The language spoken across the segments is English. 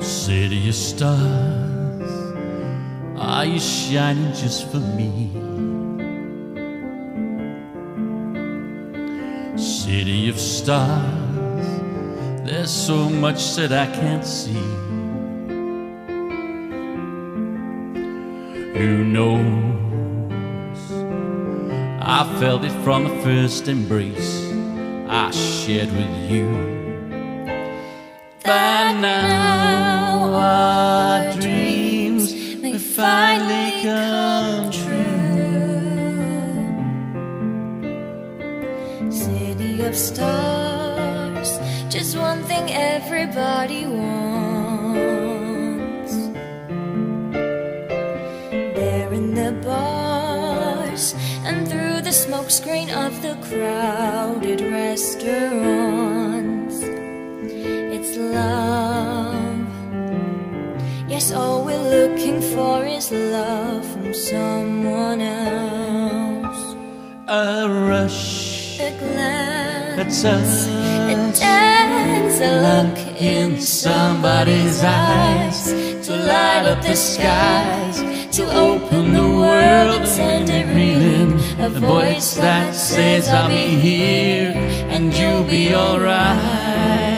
City of stars, are you shining just for me? City of stars, there's so much that I can't see. Who knows? I felt it from the first embrace I shared with you. By now, our dreams may finally come true. City of stars, just one thing everybody wants. There in the bars and through the smokescreen of the crowded restaurants. Love. Yes, all we're looking for is love from someone else. A rush, A glance, that's us. a dance, a look in somebody's eyes to light up the skies, to open the world and send it reeling. A voice that says, I'll be here and you'll be alright.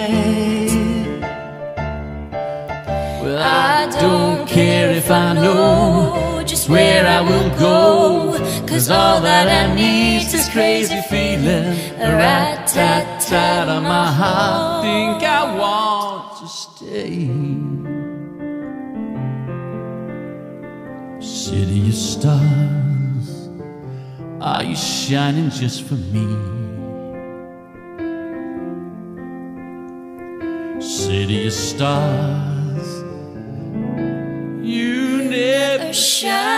Well, I don't care if I know just where I will go. Cause all that I need is this crazy feeling. A rat tat tat on my heart. Think I want to stay. City of stars, are you shining just for me? City of stars, you Shine